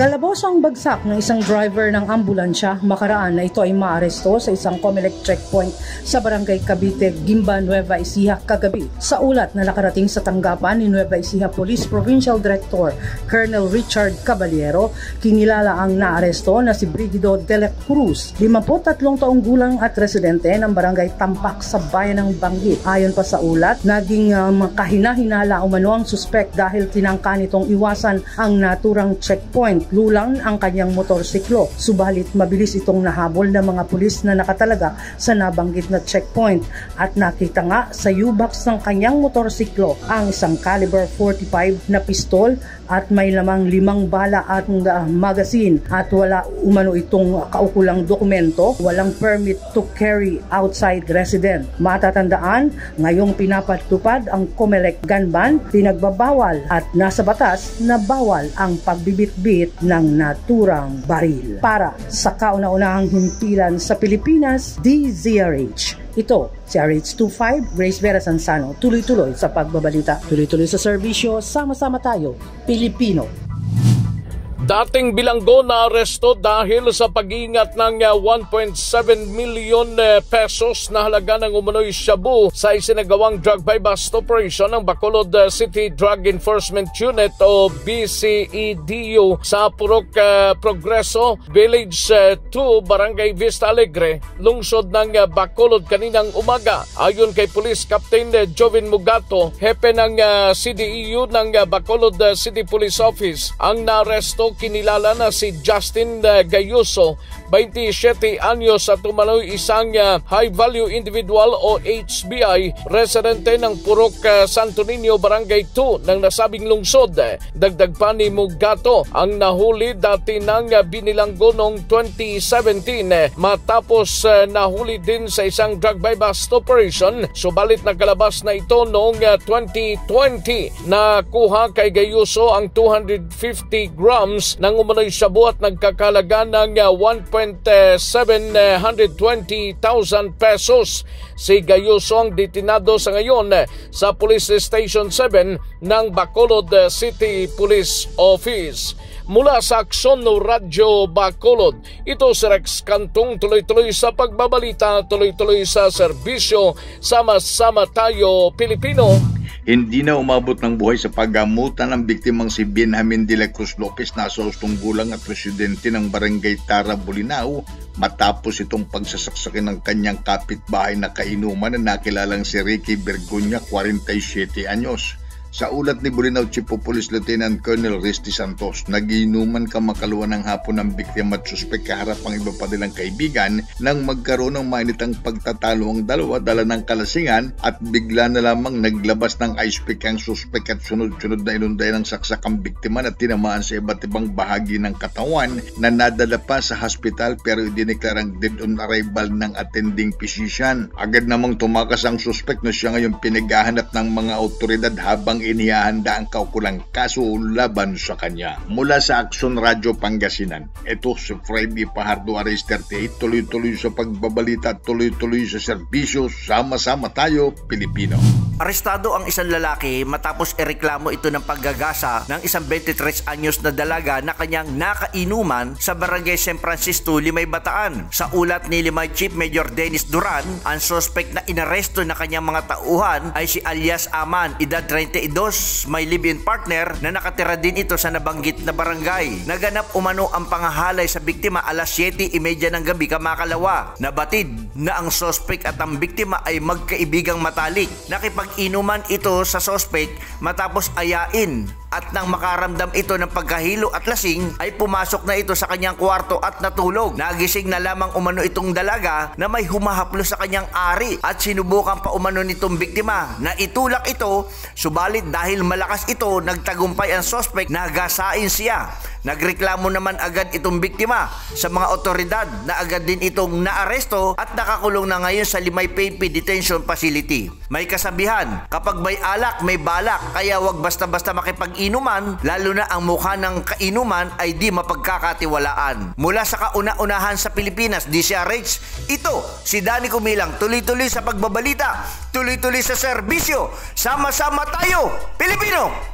Kalabos ang bagsak ng isang driver ng ambulansya makaraan na ito ay maaresto sa isang Comelec checkpoint sa barangay Cavite, Gimba, Nueva Ecija kagabi. Sa ulat na nakarating sa tanggapan ni Nueva Ecija Police Provincial Director Colonel Richard Caballero, kinilala ang naaresto na si Brigido de la Cruz, 53 taong gulang at residente ng barangay Tampak sa bayan ng Banggit. Ayon pa sa ulat, naging um, kahina-hinala umano ang suspect dahil tinangka nitong iwasan ang naturang checkpoint lulang ang kanyang motorsiklo. Subalit mabilis itong nahabol ng mga pulis na nakatalaga sa nabanggit na checkpoint at nakita nga sa U-box ng kanyang motorsiklo ang isang caliber 45 na pistol at may lamang limang bala at magazine at wala umano itong kaukulang dokumento, walang permit to carry outside resident. Matatandaan, ngayong pinapatupad ang Comelec gun ban, pinagbabawal at nasa batas na bawal ang pagbibitbit ng naturang baril. Para sa kauna-unahang himpilan sa Pilipinas, DZRH. Ito, si RH25, Grace Vera Sansano, tuloy-tuloy sa pagbabalita. Tuloy-tuloy sa serbisyo, sama-sama tayo, Pilipino. Dating bilanggo na aresto dahil sa pag-iingat ng 1.7 million eh, pesos na halaga ng umano'y shabu sa isinagawang drug by bust operation ng Bacolod eh, City Drug Enforcement Unit o BCEDU sa Purok uh, Progreso, Village 2, Barangay Vista Alegre, lungsod ng Bacolod kaninang umaga. Ayon kay Police Captain Jovin Mugato, hepe ng uh, CDEU ng Bacolod City Police Office, ang naaresto kinilala na si Justin Gayuso, 27 anyos at umano'y isang uh, high-value individual o HBI, residente ng Purok uh, Santo Niño, Barangay 2 ng nasabing lungsod. Dagdag pa ni Mugato ang nahuli dati ng uh, binilanggo noong 2017 matapos uh, nahuli din sa isang drug by bust operation subalit nakalabas na ito noong uh, 2020 na kuha kay Gayuso ang 250 grams ng umano'y shabu at nagkakalaga ng 1.720,000 pesos. Si Gayuso ang detinado sa ngayon sa Police Station 7 ng Bacolod City Police Office. Mula sa Aksyon Radyo Bacolod, ito si Rex Kantong tuloy-tuloy sa pagbabalita, tuloy-tuloy sa serbisyo, sama-sama tayo Pilipino hindi na umabot ng buhay sa paggamutan ng biktimang si Benjamin de la Cruz Lopez na sa gulang at presidente ng Barangay Tara, Bulinao matapos itong pagsasaksakin ng kanyang kapitbahay na kainuman na nakilalang si Ricky Bergonya, 47 anyos. Sa ulat ni Bulinaw Chief of Police Lieutenant Colonel Risty Santos, nagiinuman kamakaluan ng hapon ng biktima at suspek kaharap ang iba pa nilang kaibigan nang magkaroon ng mainitang pagtatalo ang dalawa dala ng kalasingan at bigla na lamang naglabas ng ice pick ang suspek at sunod-sunod na inunday ng saksak ang biktima na tinamaan sa iba't ibang bahagi ng katawan na nadala pa sa hospital pero idineklarang dead on arrival ng attending physician. Agad namang tumakas ang suspek na siya ngayon pinaghahanap ng mga otoridad habang ang inihahanda ang kaukulang kaso laban sa kanya. Mula sa Aksyon Radyo Pangasinan, ito si Freddy Pahardo Ares 38, tuloy-tuloy sa pagbabalita at tuloy-tuloy sa serbisyo, sama-sama tayo, Pilipino. Arestado ang isang lalaki matapos ireklamo ito ng paggagasa ng isang 23 anyos na dalaga na kanyang nakainuman sa barangay San Francisco, Limay Bataan. Sa ulat ni Limay Chief Major Dennis Duran, ang suspect na inaresto na kanyang mga tauhan ay si alias Aman, edad 32 22, may live-in partner na nakatira din ito sa nabanggit na barangay. Naganap umano ang pangahalay sa biktima alas 7.30 ng gabi kamakalawa. Nabatid na ang sospek at ang biktima ay magkaibigang matalik. Nakipag-inuman ito sa sospek matapos ayain at nang makaramdam ito ng pagkahilo at lasing ay pumasok na ito sa kanyang kwarto at natulog. Nagising na lamang umano itong dalaga na may humahaplo sa kanyang ari at sinubukan pa umano nitong biktima na itulak ito subalit dahil malakas ito nagtagumpay ang suspect na gasain siya. Nagreklamo naman agad itong biktima sa mga otoridad na agad din itong naaresto at nakakulong na ngayon sa Limay PP Detention Facility. May kasabihan, kapag may alak, may balak, kaya wag basta-basta makipag-inuman, lalo na ang mukha ng kainuman ay di mapagkakatiwalaan. Mula sa kauna-unahan sa Pilipinas, DCRH, ito si Danny Kumilang tuloy-tuloy sa pagbabalita, tuloy-tuloy sa serbisyo, sama-sama tayo, Pilipino!